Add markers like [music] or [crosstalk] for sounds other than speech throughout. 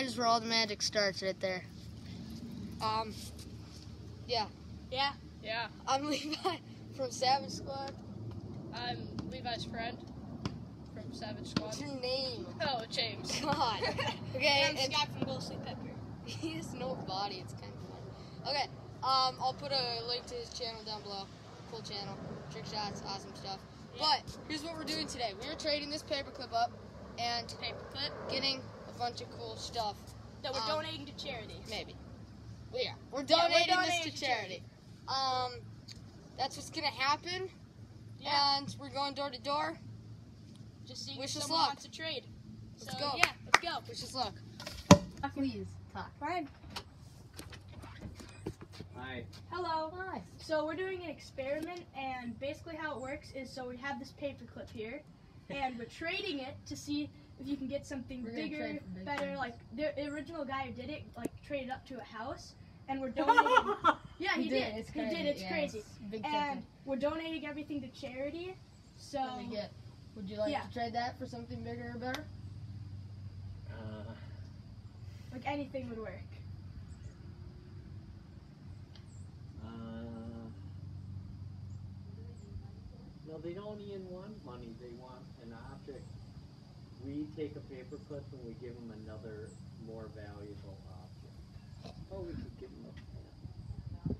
That is where all the magic starts, right there. Um, yeah. Yeah. Yeah, I'm [laughs] Levi from Savage Squad. I'm Levi's friend from Savage Squad. What's your name? [laughs] Oh, James. [laughs] God. Okay, And and Scott from Ghostly Pepper. he has no body. It's kind of funny. Okay, um, I'll put a link to his channel down below. Cool channel, trick shots, awesome stuff. But here's what we're doing today. We're trading this paperclip up and Paperclip. getting a bunch of cool stuff. That we're Um, donating to charity. Maybe. We are. We're we're donating, donating this to to charity. Um, that's what's gonna happen. Yeah. And we're going door to door. Just seeing Wish if us someone luck. wants to trade. Let's so, go. Yeah, let's go. Wish us luck. Please talk. Ryan. Hi. Hello. Hi. So we're doing an experiment, and basically how it works is so we have this paper clip here, and we're trading it to see if you can get something We're bigger, trade for big better. things. Like the original guy who did it, like traded up to a house, and we're [laughs] donating. yeah, he, did. It's he crazy. did. It's yeah, crazy. it's big And we're donating everything to charity. So What do get? Would you like Yeah. to trade that for something bigger or better? Uh, like anything would work. uh, no, they don't even want money. They want an object. We take a paperclip and we give them another more valuable object. Oh, we could give them a pen.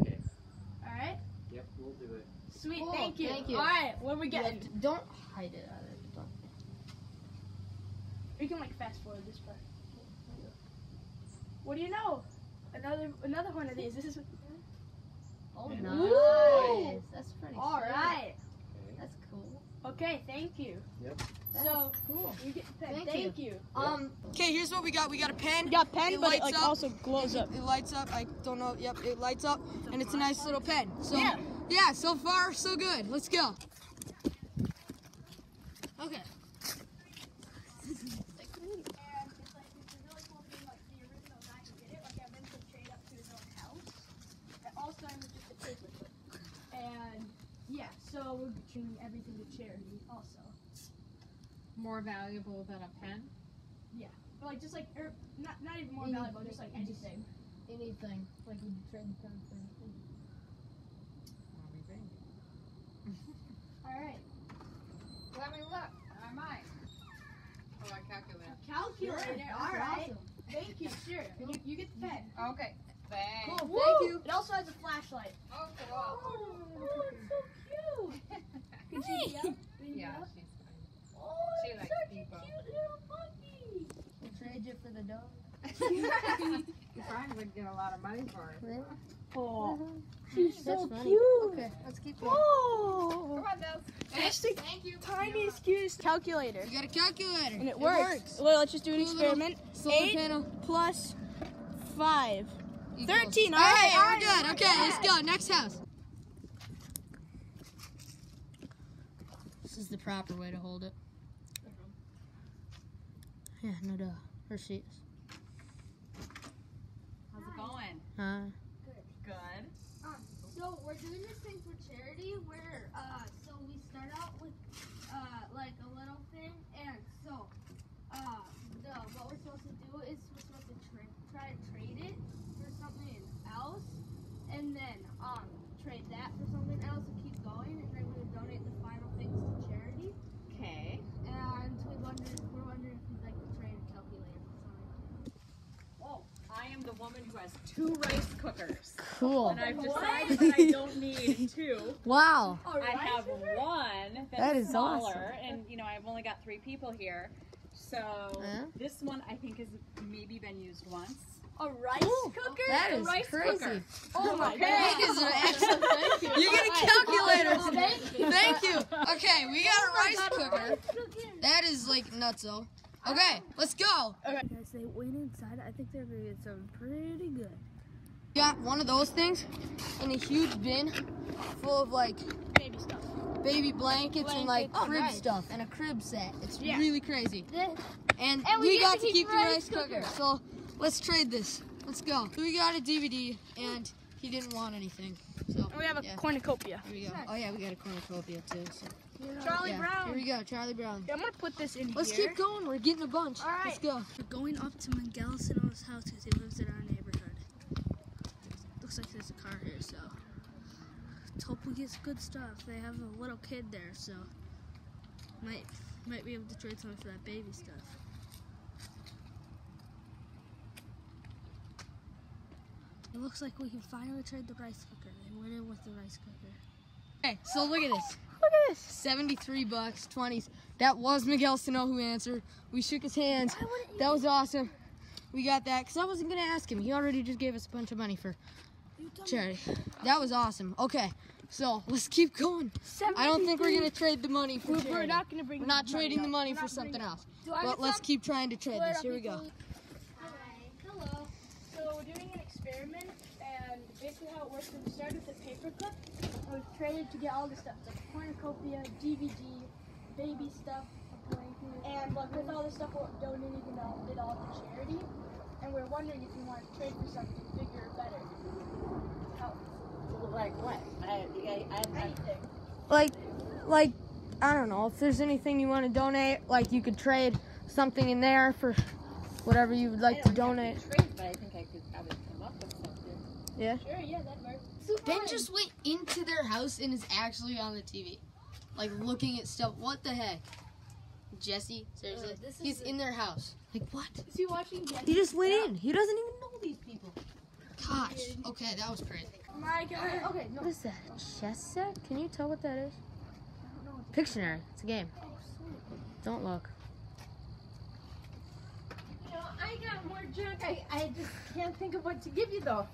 Okay. All right. Yep, we'll do it. Sweet. Cool, Thank you. thank you. All right. What are we You have getting? to- don't hide it either. Don't. We can like fast forward this part. What do you know? Another another one of these. This is Oh, Yeah. nice. That's pretty. all sweet. right. Okay. That's cool. Okay. Thank you. That's So- cool. You get pen. Thank Thank, you. Um, okay, here's what we got. We got a pen. You got pen, It but it like up. also glows up. It lights up. I don't know. Yep, it lights up, and it's a nice little pen. So Yeah. yeah, so far so good. Let's go. Okay. And it's like it's a really cool thing. Like the original guy who did it, like I went to trade up to his own house. It all started with just a paper clip. And yeah, so we're treating everything to charity also. More valuable than a pen. Yeah. But like just like er, not not even more Any- valuable, just like just- anything. Anything. Like would you trade the pen for anything? [laughs] What do you? All right. Let me look. I might. Oh, I calculate. Calculator. Sure, all that's right. awesome. Thank you. Sure. [laughs] You, you get the pen. Okay. Thanks. Cool. Woo! Thank you. It also has a flashlight. Oh, cool. Oh, it's so cute. [laughs] Can she be up? Can you be Yeah, up? she's fine. Oh, She it's likes such people. a cute little puppy. We'll trade you for the dog. you probably would get a lot of money for it. Really? Oh, She's she's That's so funny. cute. Okay, let's keep going. Oh, Come on, Nels. That's the Thank you. tiniest, cutest calculator. You got a calculator. And it works. Well, let's just do an Cool experiment. Solar Eight panel. plus five. equals- 13, All all right, right, all we're good. Okay, we're let's go. Next house. This is the proper way to hold it. Yeah, no duh. Her she is. How's it going? Huh? Good. Um, so we're doing this thing for charity where uh so we start out with uh like a little thing and so uh the what we're supposed to do is we're supposed to tra- try to trade it for something else and then um trade that for something else and keep going and then we would donate the final things to charity Okay. and we wonder we're wondering if you'd like to trade a calculator for something. Whoa. I am the woman who has two rice cookers. cool. And I've decided that I don't need [laughs] two. Wow. Oh, I have one that's That is smaller, and you know I've only got three people here. So Yeah. this one I think has maybe been used once. A rice cooker? That is rice crazy. cooker. Oh my That god. is an excellent. You get a calculator. Thank you. Okay, we got a rice cooker. [laughs] That is like nutso. Okay, let's go. As they went inside, I think they're gonna get something pretty good. Got one of those things in a huge bin full of like Baby stuff. baby blankets, and like Oh, crib nice. stuff and a crib set. It's Yeah. really crazy. [laughs] And, And we we, got to keep the rice rice cooker. So let's trade this. Let's go. We got a DVD and he didn't want anything. So And we have a yeah. cornucopia. Here we go. Oh yeah, we got a cornucopia too. So Charlie Yeah, Brown. Here we go, Charlie Brown. I'm gonna put this in Let's here. keep going. We're getting a bunch. All right. Let's go. We're going up to Miguel Sano's house because he lives in our neighborhood. Looks like there's a car here, so let's hope we get some good stuff. They have a little kid there, so might might be able to trade something for that baby stuff. It looks like we can finally trade the rice cooker. They went in with the rice cooker. Okay, so look at this. Look at this. 73 bucks, 20s. That was Miguel Sano who answered. We shook his hands. Why wouldn't you- That was awesome. We got that because I wasn't going to ask him. He already just gave us a bunch of money for charity. That was awesome. Okay, so let's keep going. I don't think we're going to trade the money for We're, charity. not gonna bring. We're not the money trading the money We're for something else. But let's some? keep trying to trade this. Here we go. Hello. So we're doing an experiment, and basically how it works is we started with a paperclip, and we've traded to get all the stuff, like cornucopia, DVD, baby stuff, and like with all the stuff we're donating it all, it all to charity. And we're wondering if you want to trade for something bigger or better. How, Like what? I, I, I, I, anything. Like, like, I don't know. If there's anything you want to donate, like you could trade something in there for whatever you would like I to don't have donate. trade, but I think I could probably come up with something. Yeah. Sure, yeah, that works. Ben just went into their house and is actually on the TV, like looking at stuff. What the heck, Jesse? Seriously, oh, this is he's the- in their house. Like what? Is he watching Jesse? He just went in. He doesn't even know these people. Gosh. Okay, that was crazy. My God. Okay, no. What is that? Chess set? Can you tell what that is? Pictionary. It's a game. Oh, Don't look. You know, I got more junk. I, I just can't think of what to give you though.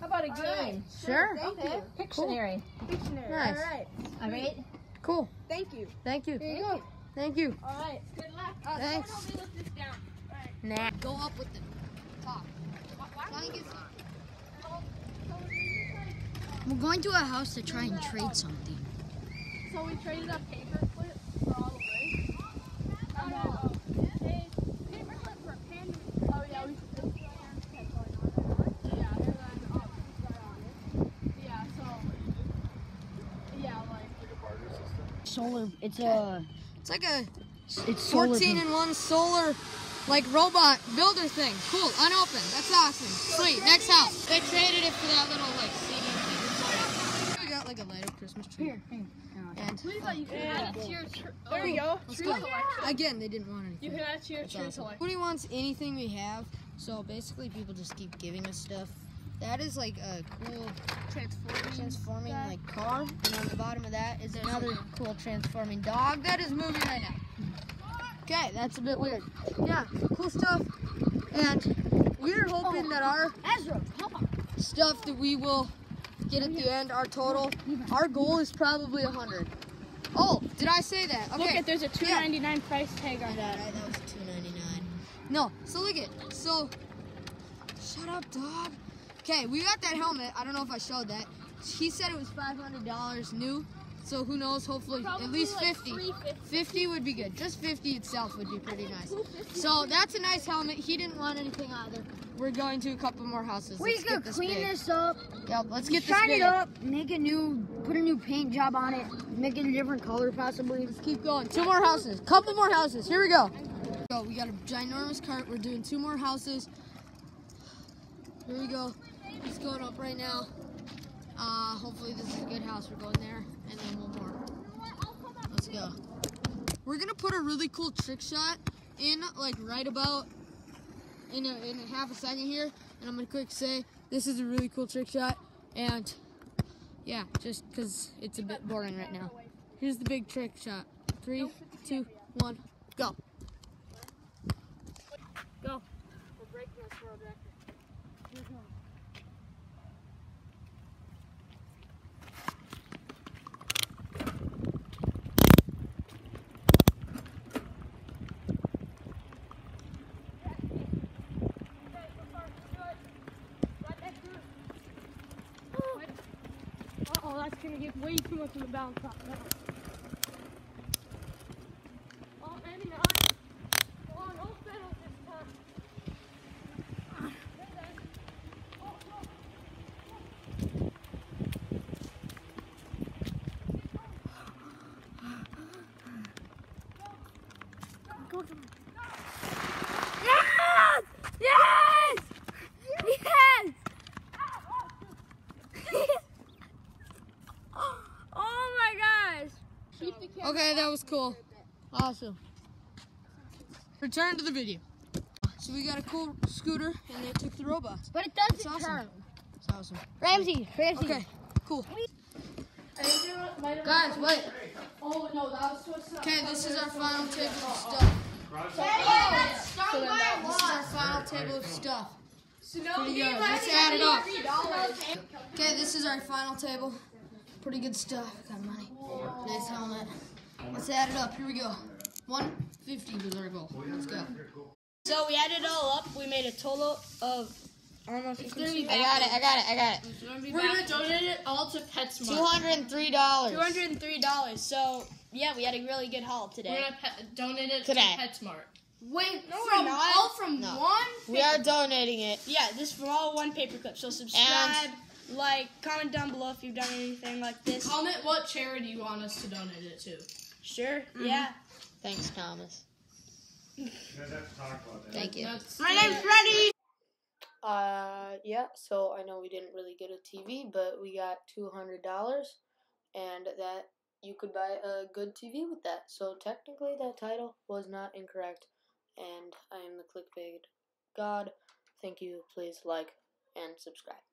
How about a game? Sure. Thank you. Pictionary. Dictionary. Nice. All right. All right. Cool. Thank you. Thank you. Here you go. Thank you. All right. Good luck. Uh, someone Thanks. help me lift this down. All right. Nah. Go up with the top. We're going to a house to try and trade something. So we traded a paper clip for all the wood. Oh no. Paper clip for a pen. Oh yeah, we should just Yeah, and then uh, right on it. Yeah, so yeah, like Solar. It's a. It's like a It's solar. 14 in one solar like robot builder thing. Cool, unopened. That's awesome. Sweet, next house. They traded it for that little like CD thing. We got like a lighted Christmas tree. Here, uh, here. And yeah. That's your tr- There oh, you go. let's Tree go. collection. Again, they didn't want You anything. can add to your That's tree awesome. collection. Nobody wants anything we have, so basically people just keep giving us stuff. That is like a cool Transforming. transforming like car, and on the bottom of that is another cool transforming dog that is moving right now. Okay, that's a bit weird. Yeah, cool stuff. And we're hoping oh, that our Ezra, stuff that we will get at the end, our total, our goal is probably a hundred. Oh, did I say that? Okay. Look at there's a 2.99 Yeah. price tag on that. That was two ninety nine. No, so look at so. Shut up, dog. Okay, we got that helmet. I don't know if I showed that. He said it was five hundred dollars new. So who knows? Hopefully, at least like 50. 50 would be good. Just 50 itself would be pretty nice. So that's a nice helmet. He didn't want anything either. We're going to a couple more houses. We Let's could get this clean big. this up, Yep, let's get this shine it up, make a new, put a new paint job on it, make it a different color possibly. Let's keep going. Two more houses. Couple more houses. Here we go. Go. We got a ginormous cart. We're doing two more houses. Here we go. It's going up right now. Uh, hopefully this is a good house. We're going there, and then one more. Let's go. We're gonna put a really cool trick shot in, like right about in a, in a half a second here, and I'm gonna quick say this is a really cool trick shot, and yeah, just because it's a bit boring right now. Here's the big trick shot. Three, two, one, go. Go. Uh-oh, that's gonna get way too much of a bounce off now. Oh, maybe not. Oh, no pedals this time. That was cool. Awesome. Return to the video. So we got a cool scooter, and they took the robots. But it doesn't It's awesome. turn. It's awesome. Ramsey, Ramsey. Okay, cool. Guys, wait. Oh no, that was supposed to. Okay, this is our final table of stuff. So then this is our final table of stuff. Pretty good. Let's add it up. Okay, this is our final table. Pretty good stuff. Got money. Nice helmet. Let's add it up. Here we go. 150 was our goal. Let's go. So we added it all up. We made a total of. I don't know if you can see. I got it. I got it. I got it. We're gonna donate it all to PetSmart. Two hundred and three dollars. Two hundred and three dollars. So yeah, we had a really good haul today. We're today. gonna pe- donate it Today. to PetSmart. Wait, No, from we're not. all from No. one. We are donating it. Yeah, this from all one paperclip. So subscribe, like, comment down below if you've done anything like this. Comment what charity you want us to donate it to. Sure. Yeah. Thanks, Thomas. Thank you. That's My name's Freddie. Uh, yeah. So I know we didn't really get a TV, but we got two hundred dollars, and that you could buy a good TV with that. So technically, that title was not incorrect, and I am the clickbait god. Thank you. Please like and subscribe.